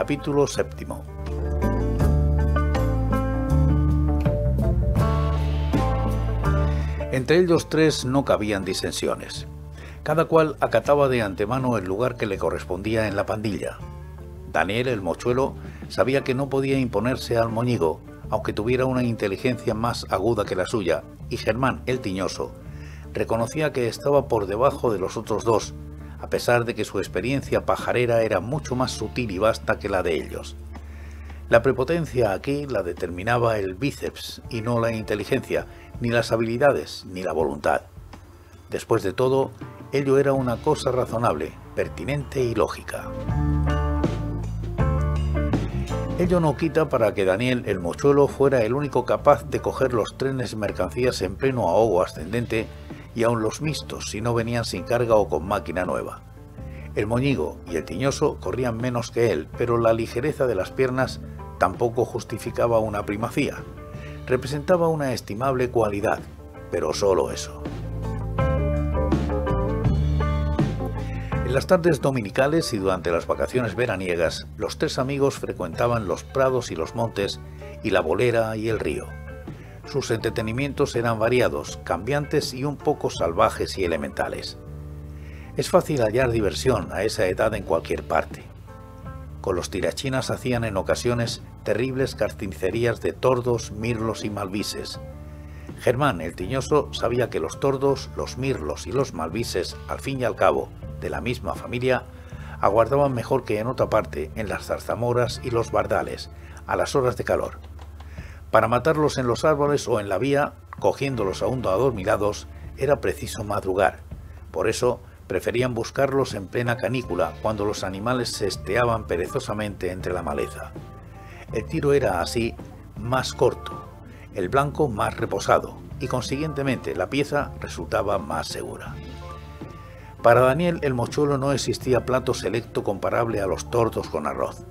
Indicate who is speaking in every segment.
Speaker 1: Capítulo séptimo. Entre ellos tres no cabían disensiones. Cada cual acataba de antemano el lugar que le correspondía en la pandilla. Daniel el mochuelo sabía que no podía imponerse al moñigo, aunque tuviera una inteligencia más aguda que la suya, y Germán el tiñoso reconocía que estaba por debajo de los otros dos, a pesar de que su experiencia pajarera era mucho más sutil y vasta que la de ellos. La prepotencia aquí la determinaba el bíceps y no la inteligencia, ni las habilidades, ni la voluntad. Después de todo, ello era una cosa razonable, pertinente y lógica. Ello no quita para que Daniel el Mochuelo fuera el único capaz de coger los trenes mercancías en pleno ahogo ascendente y aun los mixtos si no venían sin carga o con máquina nueva. El moñigo y el tiñoso corrían menos que él, pero la ligereza de las piernas tampoco justificaba una primacía. Representaba una estimable cualidad, pero solo eso. En las tardes dominicales y durante las vacaciones veraniegas, los tres amigos frecuentaban los prados y los montes y la bolera y el río. Sus entretenimientos eran variados, cambiantes y un poco salvajes y elementales. Es fácil hallar diversión a esa edad en cualquier parte. Con los tirachinas hacían en ocasiones terribles carnicerías de tordos, mirlos y malvises. Germán el Tiñoso sabía que los tordos, los mirlos y los malvises, al fin y al cabo, de la misma familia, aguardaban mejor que en otra parte, en las zarzamoras y los bardales, a las horas de calor. Para matarlos en los árboles o en la vía, cogiéndolos aún adormilados, era preciso madrugar. Por eso preferían buscarlos en plena canícula, cuando los animales se esteaban perezosamente entre la maleza. El tiro era así más corto, el blanco más reposado, y consiguientemente la pieza resultaba más segura. Para Daniel el mochuelo no existía plato selecto comparable a los tordos con arroz.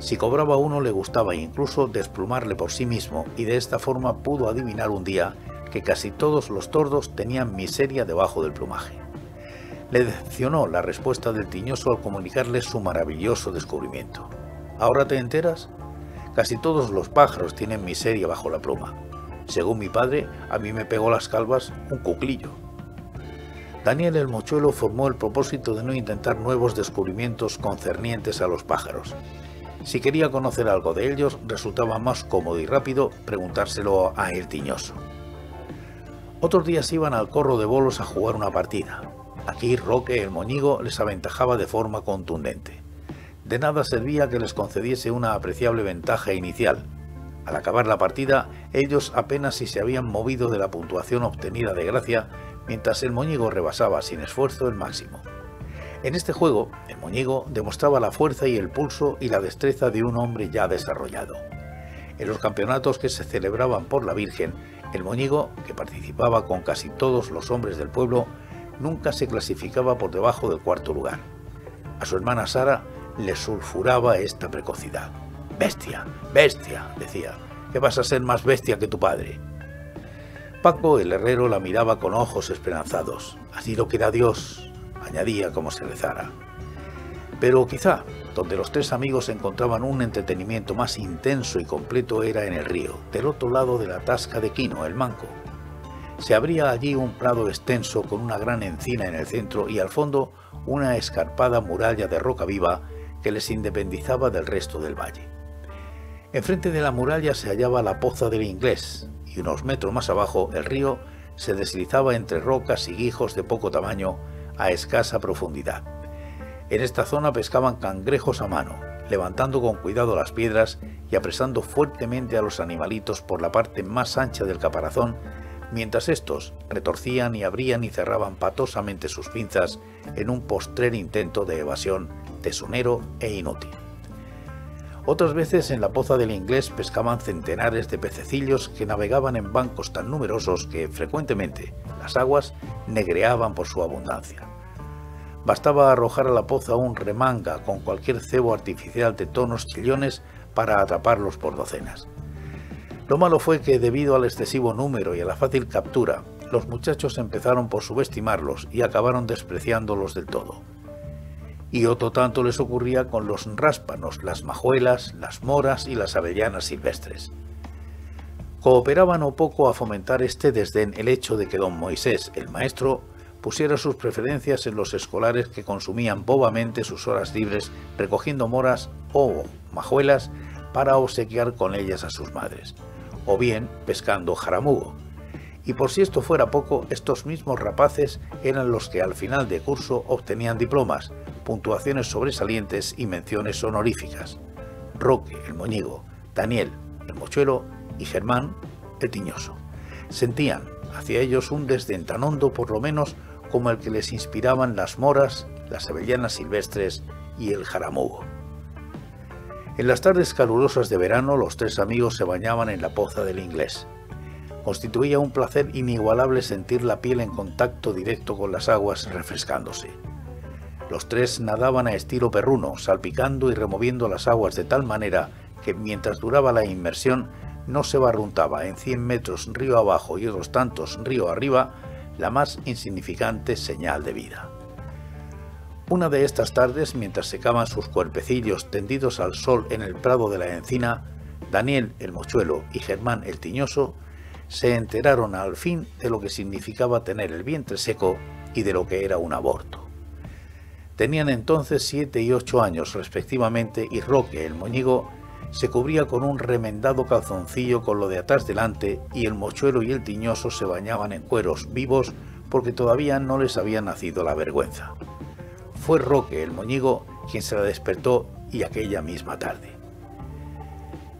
Speaker 1: Si cobraba uno le gustaba incluso desplumarle por sí mismo y de esta forma pudo adivinar un día que casi todos los tordos tenían miseria debajo del plumaje. Le decepcionó la respuesta del tiñoso al comunicarle su maravilloso descubrimiento. ¿Ahora te enteras? Casi todos los pájaros tienen miseria bajo la pluma. Según mi padre, a mí me pegó las calvas un cuclillo. Daniel el Mochuelo formó el propósito de no intentar nuevos descubrimientos concernientes a los pájaros, si quería conocer algo de ellos, resultaba más cómodo y rápido preguntárselo a El Tiñoso. Otros días iban al corro de bolos a jugar una partida. Aquí Roque el Moñigo les aventajaba de forma contundente. De nada servía que les concediese una apreciable ventaja inicial. Al acabar la partida, ellos apenas si se habían movido de la puntuación obtenida de gracia, mientras el Moñigo rebasaba sin esfuerzo el máximo. En este juego, el moñigo demostraba la fuerza y el pulso y la destreza de un hombre ya desarrollado. En los campeonatos que se celebraban por la Virgen, el moñigo, que participaba con casi todos los hombres del pueblo, nunca se clasificaba por debajo del cuarto lugar. A su hermana Sara le sulfuraba esta precocidad. Bestia, bestia, decía, que vas a ser más bestia que tu padre. Paco el herrero la miraba con ojos esperanzados. Así lo queda Dios, añadía como se rezara. Pero quizá donde los tres amigos encontraban un entretenimiento más intenso y completo era en el río, del otro lado de la tasca de Quino, el Manco. Se abría allí un prado extenso con una gran encina en el centro y al fondo una escarpada muralla de roca viva que les independizaba del resto del valle. Enfrente de la muralla se hallaba la poza del inglés y unos metros más abajo el río se deslizaba entre rocas y guijos de poco tamaño a escasa profundidad. En esta zona pescaban cangrejos a mano, levantando con cuidado las piedras y apresando fuertemente a los animalitos por la parte más ancha del caparazón, mientras estos retorcían y abrían y cerraban patosamente sus pinzas en un postrer intento de evasión tesonero e inútil. Otras veces en la poza del inglés pescaban centenares de pececillos que navegaban en bancos tan numerosos que frecuentemente las aguas negreaban por su abundancia. Bastaba arrojar a la poza un remanga con cualquier cebo artificial de tonos chillones para atraparlos por docenas. Lo malo fue que debido al excesivo número y a la fácil captura, los muchachos empezaron por subestimarlos y acabaron despreciándolos del todo. y otro tanto les ocurría con los ráspanos, las majuelas, las moras y las avellanas silvestres. Cooperaban o poco a fomentar este desdén el hecho de que don Moisés, el maestro, pusiera sus preferencias en los escolares que consumían bobamente sus horas libres recogiendo moras o majuelas para obsequiar con ellas a sus madres, o bien pescando jaramugo. Y por si esto fuera poco, estos mismos rapaces eran los que al final de curso obtenían diplomas, puntuaciones sobresalientes y menciones honoríficas. Roque, el moñigo, Daniel, el mochuelo y Germán, el tiñoso. Sentían hacia ellos un desdén tan hondo por lo menos como el que les inspiraban las moras, las avellanas silvestres y el jaramugo. En las tardes calurosas de verano los tres amigos se bañaban en la poza del inglés. Constituía un placer inigualable sentir la piel en contacto directo con las aguas refrescándose. Los tres nadaban a estilo perruno, salpicando y removiendo las aguas de tal manera que mientras duraba la inmersión no se barruntaba en 100 metros río abajo y otros tantos río arriba la más insignificante señal de vida. Una de estas tardes, mientras secaban sus cuerpecillos tendidos al sol en el prado de la encina, Daniel el mochuelo y Germán el tiñoso se enteraron al fin de lo que significaba tener el vientre seco y de lo que era un aborto. Tenían entonces siete y ocho años respectivamente y Roque el moñigo se cubría con un remendado calzoncillo con lo de atrás delante y el mochuelo y el tiñoso se bañaban en cueros vivos porque todavía no les había nacido la vergüenza. Fue Roque el moñigo quien se la despertó y aquella misma tarde.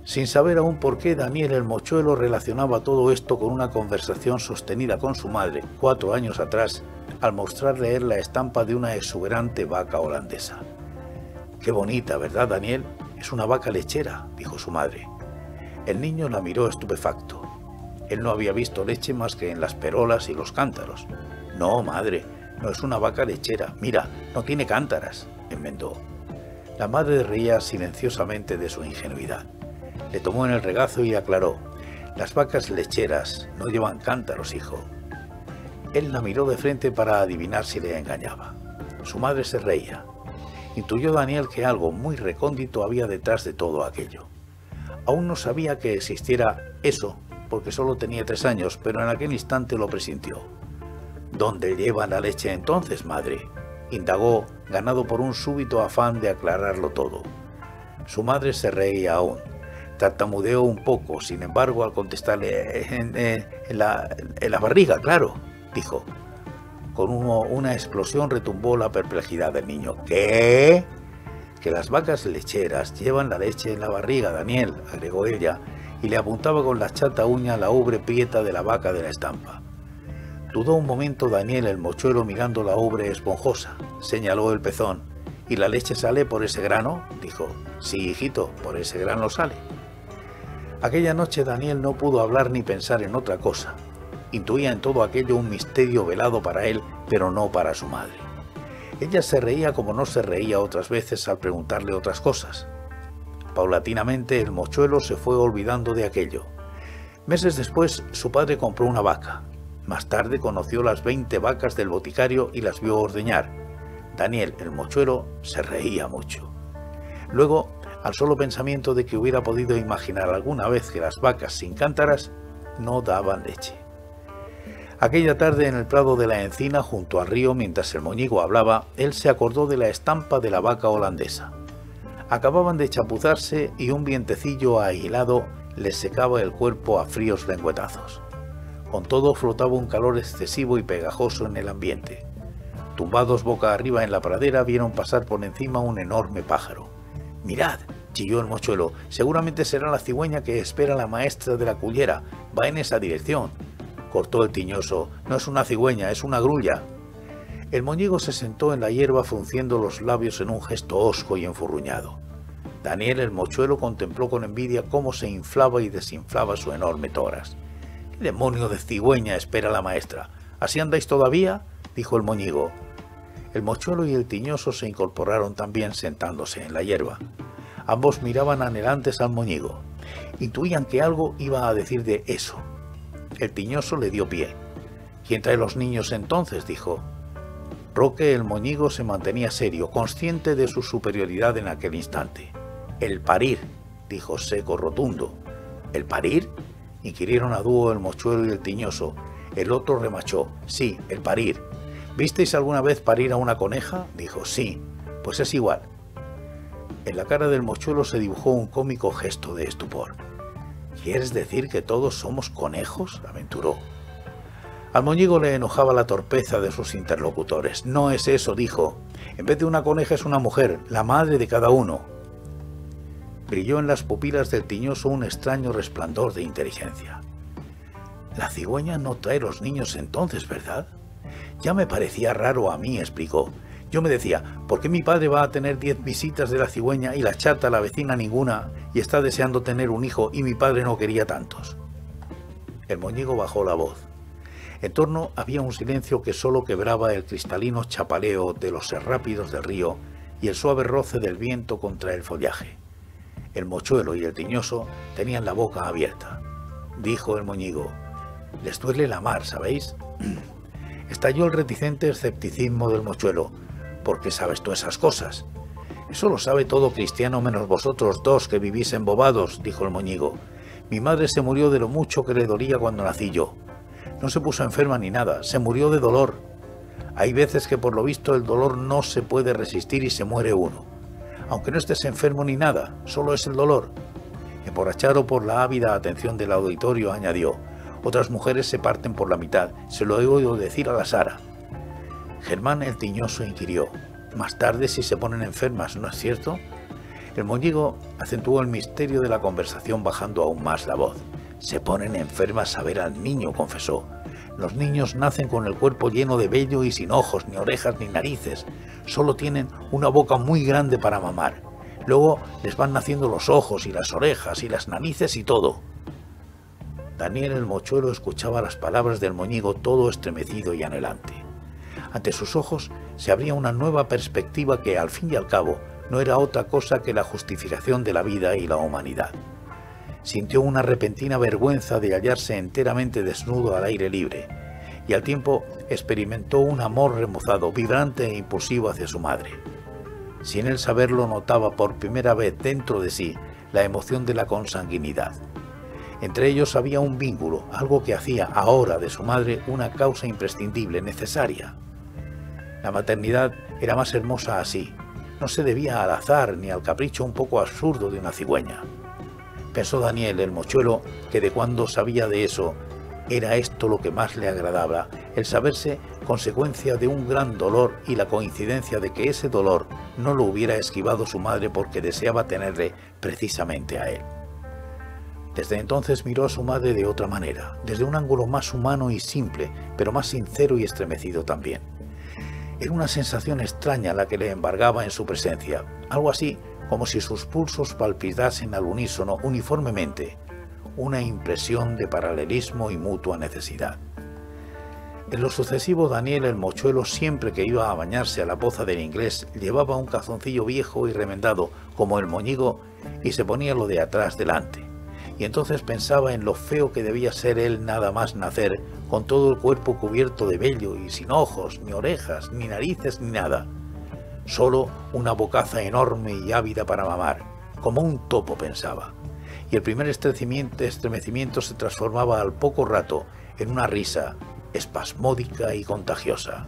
Speaker 1: Sin saber aún por qué Daniel el mochuelo relacionaba todo esto con una conversación sostenida con su madre cuatro años atrás al mostrarle la estampa de una exuberante vaca holandesa. Qué bonita, ¿verdad, Daniel? Es una vaca lechera, dijo su madre. El niño la miró estupefacto. Él no había visto leche más que en las perolas y los cántaros. No, madre, no es una vaca lechera. Mira, no tiene cántaras, enmendó. La madre reía silenciosamente de su ingenuidad. Le tomó en el regazo y aclaró. Las vacas lecheras no llevan cántaros, hijo. Él la miró de frente para adivinar si le engañaba. Su madre se reía. Intuyó Daniel que algo muy recóndito había detrás de todo aquello. Aún no sabía que existiera eso, porque solo tenía tres años, pero en aquel instante lo presintió. ¿Dónde lleva la leche entonces, madre? indagó, ganado por un súbito afán de aclararlo todo. Su madre se reía aún. Tartamudeó un poco, sin embargo, al contestarle en, la, en la barriga, claro, dijo. Con una explosión retumbó la perplejidad del niño. ¿Qué? Que las vacas lecheras llevan la leche en la barriga, Daniel, agregó ella, y le apuntaba con la chata uña la ubre prieta de la vaca de la estampa. Dudó un momento Daniel el mochuelo mirando la ubre esponjosa. Señaló el pezón. ¿Y la leche sale por ese grano? dijo. Sí, hijito, por ese grano sale. Aquella noche Daniel no pudo hablar ni pensar en otra cosa. Intuía en todo aquello un misterio velado para él, pero no para su madre. Ella se reía como no se reía otras veces al preguntarle otras cosas. Paulatinamente el mochuelo se fue olvidando de aquello. Meses después su padre compró una vaca. Más tarde conoció las 20 vacas del boticario y las vio ordeñar. Daniel, el mochuelo, se reía mucho. Luego, al solo pensamiento de que hubiera podido imaginar alguna vez que las vacas sin cántaras no daban leche. Aquella tarde en el prado de la encina, junto al río, mientras el moñigo hablaba, él se acordó de la estampa de la vaca holandesa. Acababan de chapuzarse y un vientecillo ahilado les secaba el cuerpo a fríos lengüetazos. Con todo flotaba un calor excesivo y pegajoso en el ambiente. Tumbados boca arriba en la pradera vieron pasar por encima un enorme pájaro. Mirad, chilló el mochuelo, seguramente será la cigüeña que espera la maestra de la cullera. Va en esa dirección cortó el tiñoso. No es una cigüeña, es una grulla. El moñigo se sentó en la hierba frunciendo los labios en un gesto hosco y enfurruñado. Daniel el mochuelo contempló con envidia cómo se inflaba y desinflaba su enorme toras. ¿Qué demonio de cigüeña espera la maestra? ¿Así andáis todavía? dijo el moñigo. El mochuelo y el tiñoso se incorporaron también sentándose en la hierba. Ambos miraban anhelantes al moñigo. Intuían que algo iba a decir de eso, el tiñoso le dio pie. ¿Quién trae los niños entonces? dijo. Roque el moñigo se mantenía serio, consciente de su superioridad en aquel instante. El parir, dijo seco, rotundo. ¿El parir? inquirieron a dúo el mochuelo y el tiñoso. El otro remachó. Sí, el parir. ¿Visteis alguna vez parir a una coneja? Dijo, sí. Pues es igual. En la cara del mochuelo se dibujó un cómico gesto de estupor. ¿Quieres decir que todos somos conejos? aventuró. Al moñigo le enojaba la torpeza de sus interlocutores. No es eso, dijo. En vez de una coneja es una mujer, la madre de cada uno. Brilló en las pupilas del tiñoso un extraño resplandor de inteligencia. La cigüeña no trae los niños entonces, ¿verdad? Ya me parecía raro a mí, explicó. Yo me decía, ¿por qué mi padre va a tener diez visitas de la cigüeña y la chata, la vecina, ninguna, y está deseando tener un hijo y mi padre no quería tantos? El moñigo bajó la voz. En torno había un silencio que solo quebraba el cristalino chapaleo de los serrápidos del río y el suave roce del viento contra el follaje. El mochuelo y el tiñoso tenían la boca abierta. Dijo el moñigo, les duele la mar, ¿sabéis? Estalló el reticente escepticismo del mochuelo. ¿Por qué sabes tú esas cosas? Eso lo sabe todo cristiano menos vosotros dos que vivís embobados, dijo el moñigo. Mi madre se murió de lo mucho que le dolía cuando nací yo. No se puso enferma ni nada, se murió de dolor. Hay veces que por lo visto el dolor no se puede resistir y se muere uno. Aunque no estés enfermo ni nada, solo es el dolor. Emborrachado por la ávida atención del auditorio, añadió, otras mujeres se parten por la mitad, se lo he oído decir a la Sara. Germán el Tiñoso inquirió, más tarde si se ponen enfermas, ¿no es cierto? El moñigo acentuó el misterio de la conversación bajando aún más la voz. Se ponen enfermas a ver al niño, confesó. Los niños nacen con el cuerpo lleno de vello y sin ojos, ni orejas, ni narices. Solo tienen una boca muy grande para mamar. Luego les van naciendo los ojos y las orejas y las narices y todo. Daniel el mochuelo escuchaba las palabras del moñigo todo estremecido y anhelante. Ante sus ojos se abría una nueva perspectiva que, al fin y al cabo, no era otra cosa que la justificación de la vida y la humanidad. Sintió una repentina vergüenza de hallarse enteramente desnudo al aire libre, y al tiempo experimentó un amor remozado, vibrante e impulsivo hacia su madre. Sin él saberlo notaba por primera vez dentro de sí la emoción de la consanguinidad. Entre ellos había un vínculo, algo que hacía ahora de su madre una causa imprescindible, necesaria. La maternidad era más hermosa así, no se debía al azar ni al capricho un poco absurdo de una cigüeña. Pensó Daniel, el mochuelo, que de cuando sabía de eso, era esto lo que más le agradaba, el saberse consecuencia de un gran dolor y la coincidencia de que ese dolor no lo hubiera esquivado su madre porque deseaba tenerle precisamente a él. Desde entonces miró a su madre de otra manera, desde un ángulo más humano y simple, pero más sincero y estremecido también. Era una sensación extraña la que le embargaba en su presencia, algo así como si sus pulsos palpitasen al unísono uniformemente, una impresión de paralelismo y mutua necesidad. En lo sucesivo, Daniel el mochuelo, siempre que iba a bañarse a la poza del inglés, llevaba un cazoncillo viejo y remendado, como el moñigo, y se ponía lo de atrás delante y entonces pensaba en lo feo que debía ser él nada más nacer, con todo el cuerpo cubierto de vello y sin ojos, ni orejas, ni narices, ni nada. Solo una bocaza enorme y ávida para mamar, como un topo pensaba. Y el primer estremecimiento, estremecimiento se transformaba al poco rato en una risa espasmódica y contagiosa.